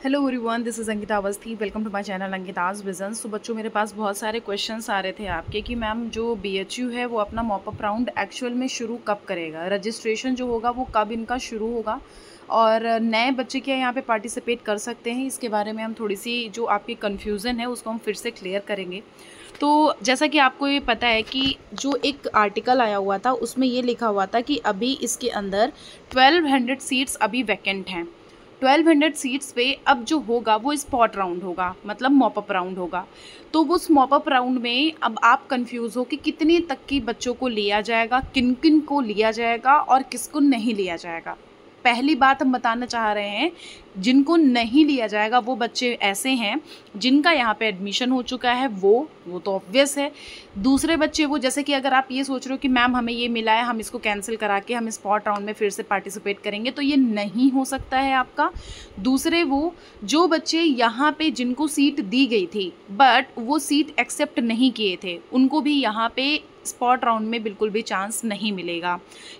Hello everyone this is Ankita Awasthi welcome to my channel Ankita's vision तो बच्चों, मेरे पास बहुत सारे क्वेश्चंस आ रहे थे आपके कि मैम जो बीएचयू है, वो अपना मॉपअप राउंड एक्चुअल में शुरू कब करेगा? रजिस्ट्रेशन जो होगा, वो कब इनका शुरू होगा? और नए बच्चे क्या यहाँ पे पार्टिसिपेट कर सकते हैं? इसके बारे में हम थोड़ी सी जो आपकी कन्फ्यूज़न है, उसको हम फिर से क्लियर करेंगे। तो जैसा कि आपको ये पता है कि जो एक आर्टिकल आया हुआ था, उसमें ये लिखा हुआ था कि अभी इसके अंदर 1200 सीट्स अभी वैकेंट हैं। 1200 सीट्स पे अब जो होगा वो स्पॉट राउंड होगा मतलब मॉपअप राउंड होगा। तो उस मॉपअप राउंड में अब आप कंफ्यूज हो कि कितने तक के बच्चों को लिया जाएगा किन किन को लिया जाएगा और किसको नहीं लिया जाएगा। पहली बात हम बताना चाह रहे हैं, जिनको नहीं लिया जाएगा, वो बच्चे ऐसे हैं, जिनका यहाँ पे एडमिशन हो चुका है, वो वो तो ऑब्वियस है। दूसरे बच्चे वो, जैसे कि अगर आप ये सोच रहे हो कि मैम हमें ये मिला है, हम इसको कैंसिल करा के, हम स्पॉट राउंड में फिर से पार्टिसिपेट करेंगे तो ये नहीं हो सकता है आपका। दूसरे वो, जो बच्चे यहाँ पे जिनको सीट दी गई थी बट वो सीट एक्सेप्ट नहीं किए थे, उनको भी यहाँ पे स्पॉट राउंड में बिल्कुल भी चांस नहीं मिलेगा।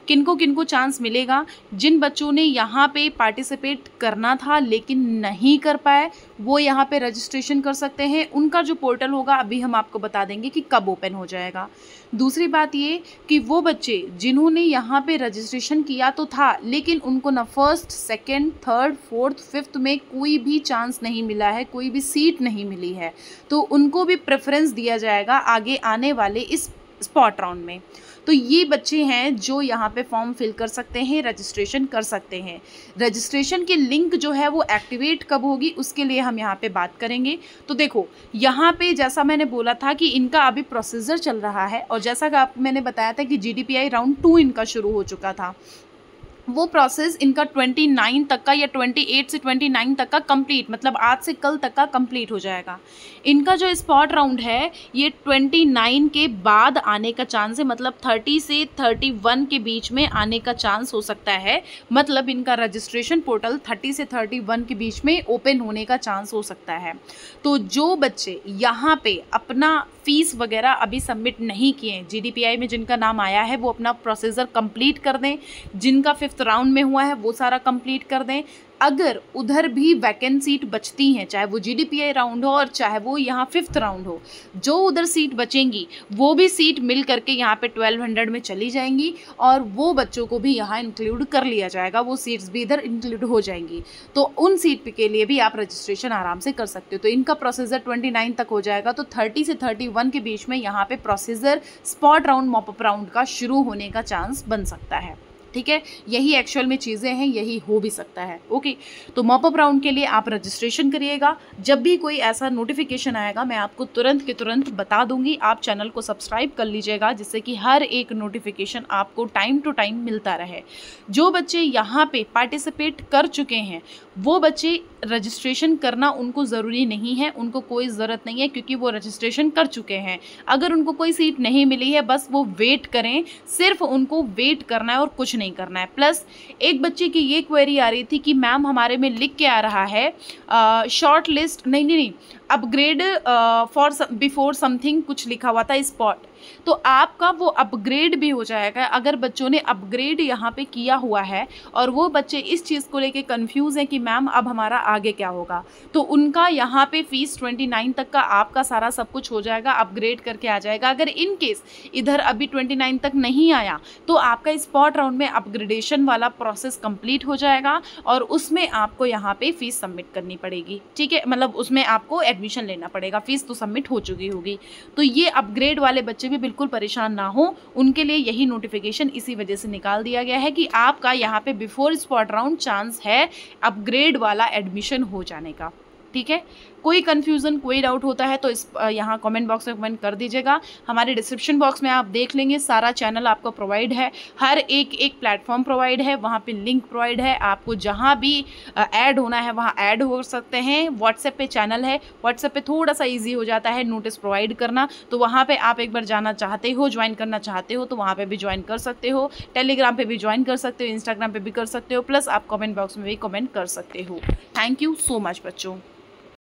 किनको किनको चांस मिलेगा? जिन बच्चों ने यहाँ पे पार्टिसिपेट करना था लेकिन नहीं कर पाए, वो यहाँ पे रजिस्ट्रेशन कर सकते हैं। उनका जो पोर्टल होगा, अभी हम आपको बता देंगे कि कब ओपन हो जाएगा। दूसरी बात ये कि वो बच्चे जिन्होंने यहाँ पे रजिस्ट्रेशन किया तो था, लेकिन उनको ना first second third fourth fifth में कोई भी चांस नहीं मिला है, कोई भी सीट नहीं मिली है। तो उनको भी प्रेफरेंस दिया जाएगा आगे आने वाले इस स्पॉट राउंड में। तो ये बच्चे हैं जो यहाँ पे फॉर्म फिल कर सकते हैं रजिस्ट्रेशन कर सकते हैं। रजिस्ट्रेशन के लिंक जो है वो एक्टिवेट कब होगी, उसके लिए हम यहाँ पे बात करेंगे। तो देखो, यहाँ पे जैसा मैंने बोला था कि इनका अभी प्रोसीजर चल रहा है, और जैसा कि आप, मैंने बताया था कि जीडीपीआई राउंड टू इनका शुरू हो चुका था। वो प्रोसेस इनका 29 तक का या 28 से 29 तक का कंप्लीट मतलब आज से कल तक का कंप्लीट हो जाएगा। इनका जो स्पॉट राउंड है, ये 29 के बाद आने का चांस है मतलब 30 से 31 के बीच में आने का चांस हो सकता है। मतलब इनका रजिस्ट्रेशन पोर्टल 30 से 31 के बीच में ओपन होने का चांस हो सकता है। तो जो बच्चे यहाँ पे अपना फ़ीस वगैरह अभी सबमिट नहीं किए हैं में जिनका नाम आया है, वो अपना प्रोसीजर कंप्लीट कर दें। जिनका फिफ्थ राउंड में हुआ है, वो सारा कंप्लीट कर दें। अगर उधर भी वैकेंट सीट बचती हैं, चाहे वो जी राउंड हो और चाहे वो यहाँ फिफ्थ राउंड हो, जो उधर सीट बचेंगी, वो भी सीट मिल करके यहाँ पे ट्वेल्व हंड्रेड में चली जाएँगी और वो बच्चों को भी यहाँ इंक्लूड कर लिया जाएगा, वो सीट्स भी इधर इंक्लूड हो जाएँगी। तो उन सीट के लिए भी आप रजिस्ट्रेशन आराम से कर सकते हो। तो इनका प्रोसीजर ट्वेंटी तक हो जाएगा तो थर्टी से थर्टी के बीच में यहाँ पर procedure spot round mop up round का शुरू होने का चांस बन सकता है। ठीक है? यही एक्चुअल में चीज़ें हैं, यही हो भी सकता है। ओके तो मॉपअप राउंड के लिए आप रजिस्ट्रेशन करिएगा। जब भी कोई ऐसा नोटिफिकेशन आएगा, मैं आपको तुरंत के तुरंत बता दूँगी। आप चैनल को सब्सक्राइब कर लीजिएगा, जिससे कि हर एक नोटिफिकेशन आपको टाइम टू टाइम मिलता रहे। जो बच्चे यहाँ पे पार्टिसिपेट कर चुके हैं, वो बच्चे रजिस्ट्रेशन करना उनको ज़रूरी नहीं है, उनको कोई ज़रूरत नहीं है क्योंकि वो रजिस्ट्रेशन कर चुके हैं। अगर उनको कोई सीट नहीं मिली है, बस वो वेट करें, सिर्फ़ उनको वेट करना है और कुछ नहीं करना है। प्लस, एक बच्चे की ये क्वेरी आ रही थी कि मैम हमारे में लिख के आ रहा है शॉर्ट लिस्ट नहीं नहीं नहीं अपग्रेड फॉर बिफोर समथिंग कुछ लिखा हुआ था स्पॉट तो आपका वो अपग्रेड भी हो जाएगा। अगर बच्चों ने अपग्रेड यहाँ पे किया हुआ है और वो बच्चे इस चीज़ को लेके कंफ्यूज हैं कि मैम अब हमारा आगे क्या होगा? तो उनका यहाँ पे फ़ीस ट्वेंटी नाइन तक का आपका सारा सब कुछ हो जाएगा अपग्रेड करके आ जाएगा। अगर इन केस इधर अभी ट्वेंटी नाइन तक नहीं आया तो आपका स्पॉट राउंड में अपग्रेडेशन वाला प्रोसेस कंप्लीट हो जाएगा और उसमें आपको यहाँ पे फ़ीस सबमिट करनी पड़ेगी। ठीक है? मतलब उसमें आपको एडमिशन लेना पड़ेगा। फ़ीस तो सबमिट हो चुकी होगी। तो ये अपग्रेड वाले बच्चे भी बिल्कुल परेशान ना हो, उनके लिए यही नोटिफिकेशन इसी वजह से निकाल दिया गया है कि आपका यहाँ पे बिफोर स्पॉट राउंड चांस है अपग्रेड वाला एडमिशन हो जाने का। ठीक है? कोई कन्फ्यूज़न कोई डाउट होता है तो इस यहाँ कमेंट बॉक्स में कमेंट कर दीजिएगा। हमारे डिस्क्रिप्शन बॉक्स में आप देख लेंगे, सारा चैनल आपको प्रोवाइड है। हर एक एक प्लेटफॉर्म प्रोवाइड है, वहाँ पे लिंक प्रोवाइड है। आपको जहाँ भी ऐड होना है, वहाँ ऐड हो सकते हैं। व्हाट्सएप पे चैनल है व्हाट्सएप पे थोड़ा सा ईजी हो जाता है नोटिस प्रोवाइड करना। तो वहाँ पर आप एक बार जाना चाहते हो ज्वाइन करना चाहते हो तो वहाँ पर भी ज्वाइन कर सकते हो। टेलीग्राम पर भी ज्वाइन कर सकते हो इंस्टाग्राम पर भी कर सकते हो प्लस आप कॉमेंट बॉक्स में भी कमेंट कर सकते हो। थैंक यू सो मच बच्चों।